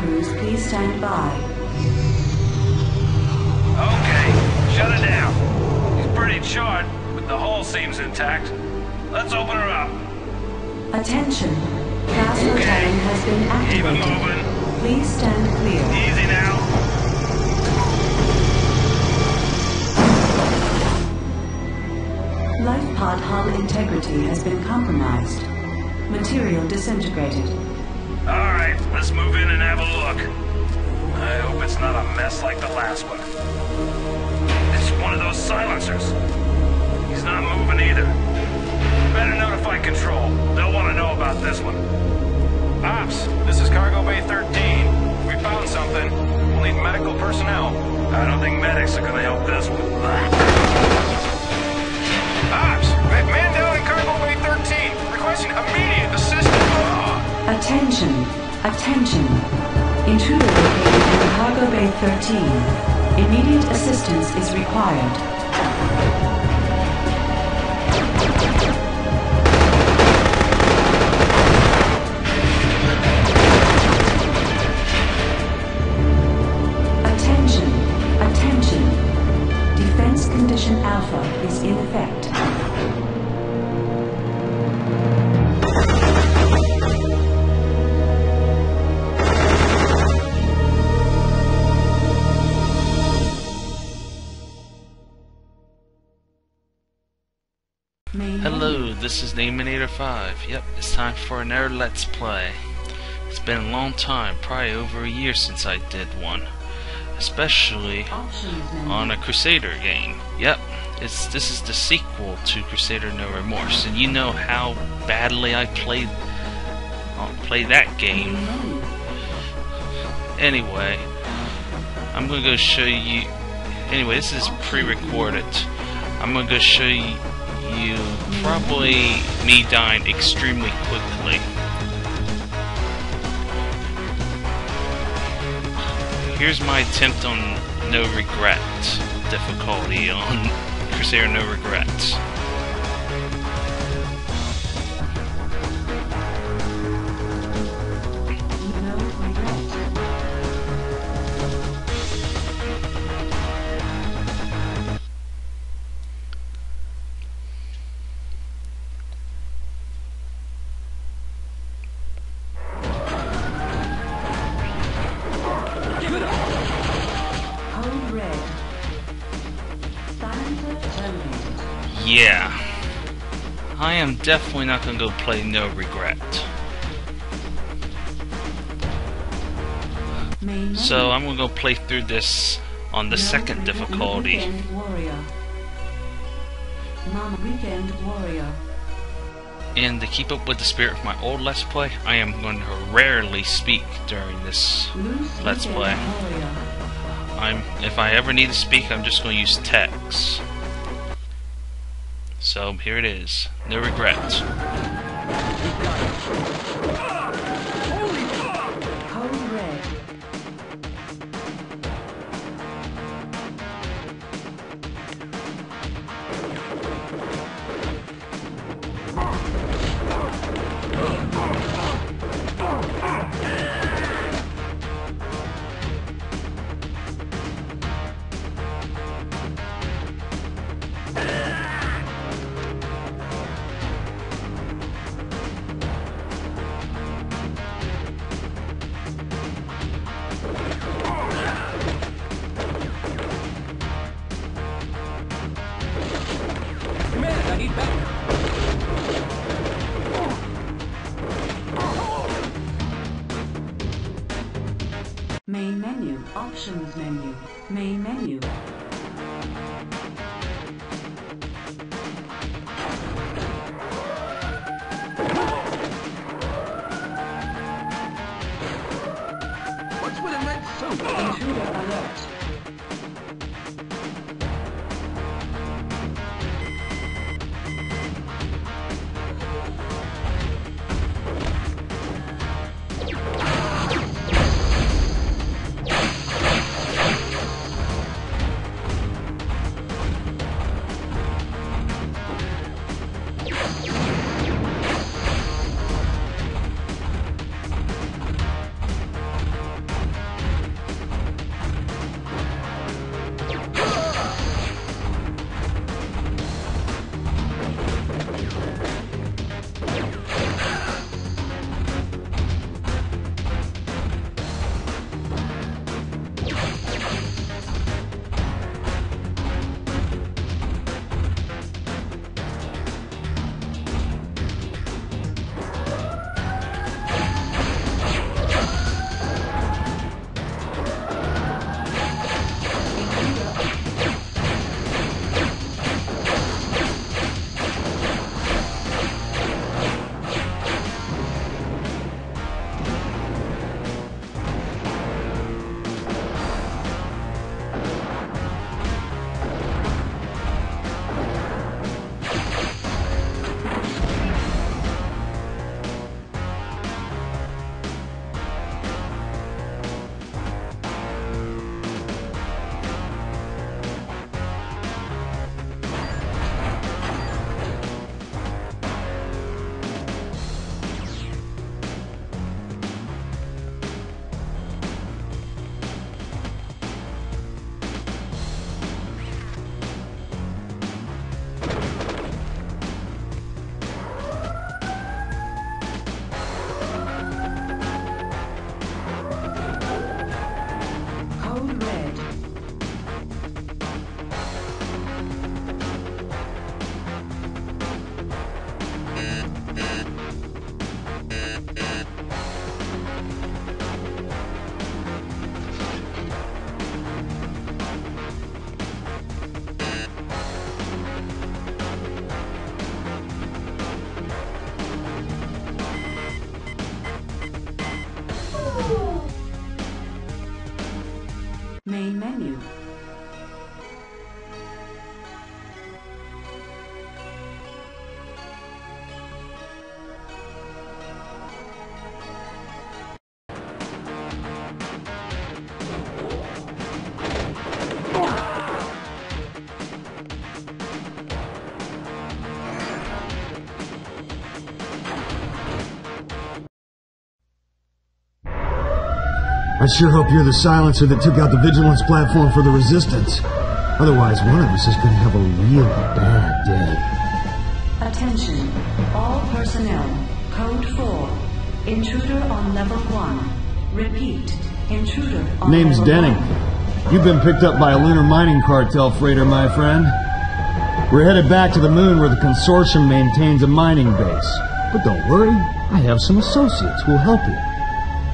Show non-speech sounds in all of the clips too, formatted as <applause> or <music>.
crews, please stand by. Okay, shut it down. He's pretty short, but the hull seems intact. Let's open her up. Attention. Plasma Okay. has been Keep it activated. moving. Please stand clear. Easy now. Life pod hull integrity has been compromised. Material disintegrated. All right, let's move in and have a look. I hope it's not a mess like the last one. It's one of those silencers. He's not moving either. Better notify control. They'll want to know about this one. Ops, this is Cargo Bay 13. We found something. We'll need medical personnel. I don't think medics are gonna help this one. Ops, ma- man down in Cargo Bay 13. Requesting immediate. Attention. Attention. Intruder located in Cargo Bay 13. Immediate assistance is required. Hello, this is Naminator5. Yep, it's time for another Let's Play. It's been a long time, probably over a year since I did one. Especially on a Crusader game. Yep, it's this is the sequel to Crusader No Remorse, and you know how badly I played uh, played that game. Anyway, I'm gonna go show you. Anyway, this is pre-recorded. I'm gonna go show you, you probably me dying extremely quickly. Here's my attempt on No Regret difficulty on <laughs> Crusader No Regrets. I am definitely not gonna go play No Regret. So. I'm gonna go play through this on the No second difficulty. Weekend warrior. Weekend warrior. And to keep up with the spirit of my old Let's Play, I am going to rarely speak during this Loose Let's play. warrior. I'm if I ever need to speak, I'm just going to use text. So here it is. No regrets. Main menu. Options menu. Main menu. I sure hope you're the silencer that took out the vigilance platform for the resistance. Otherwise, one of us is going to have a really bad day. Attention. All personnel. Code 4. Intruder on level 1. Repeat. Intruder on Name's Denning. 1. You've been picked up by a lunar mining cartel freighter, my friend. We're headed back to the moon where the consortium maintains a mining base. But don't worry, I have some associates who'll help you.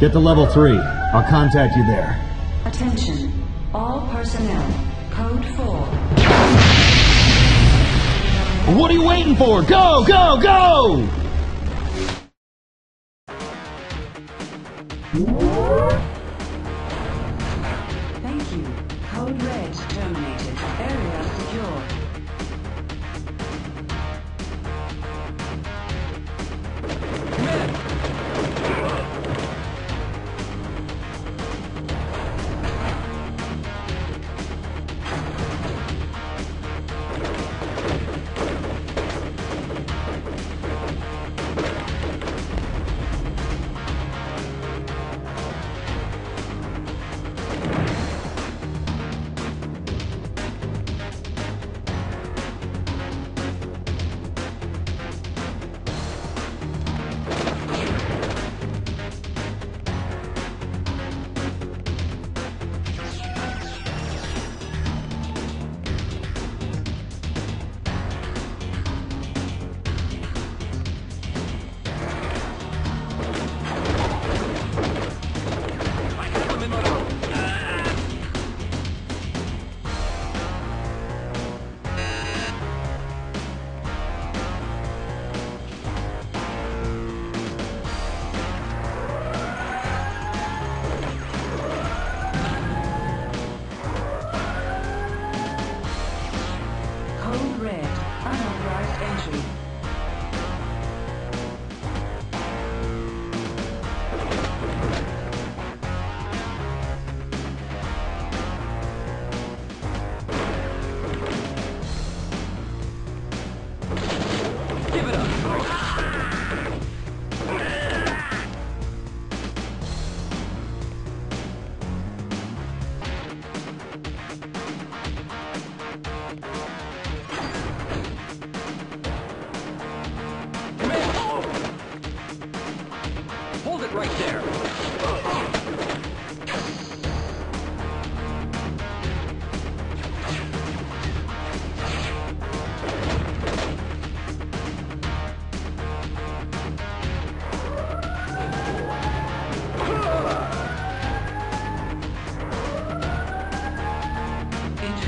Get to level 3. I'll contact you there. Attention. All personnel. Code 4. What are you waiting for? Go, go, go!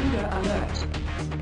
Intruder alert.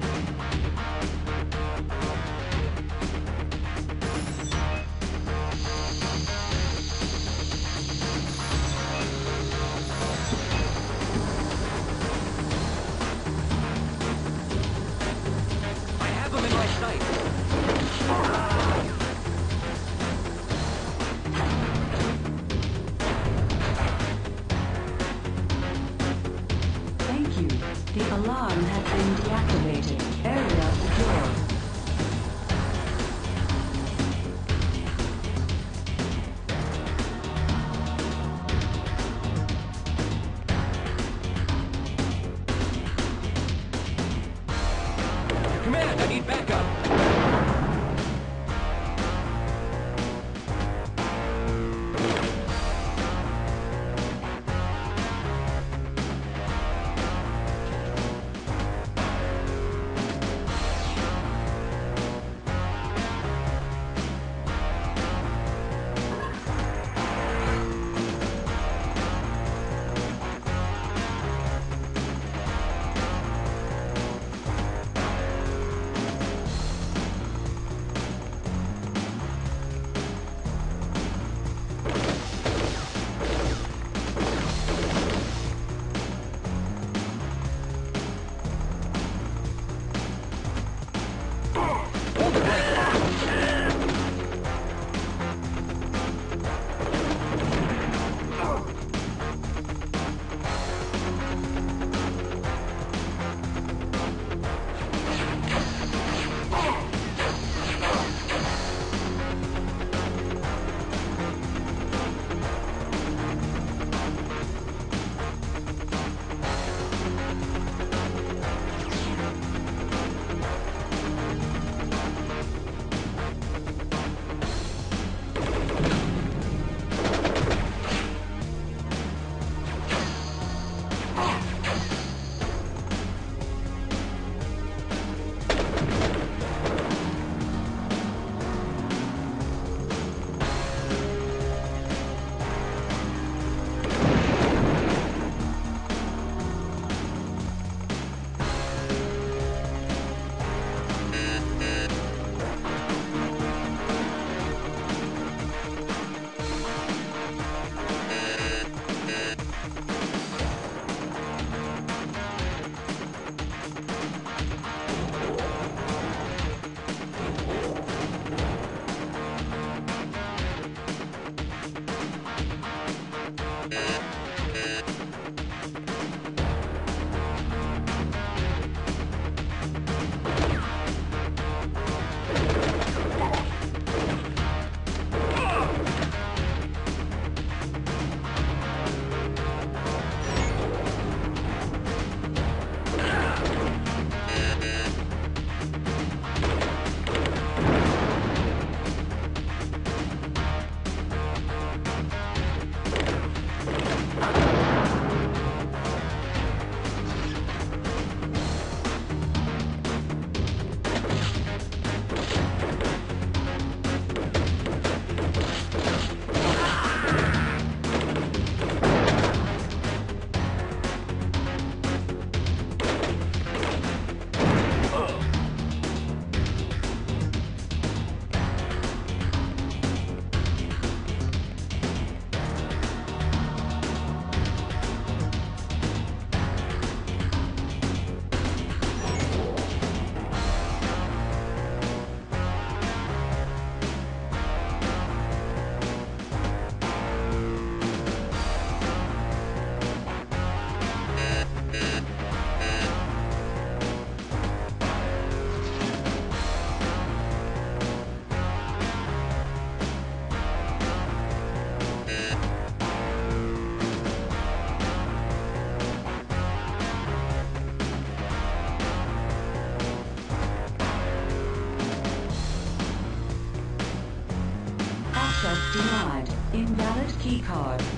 Keycard.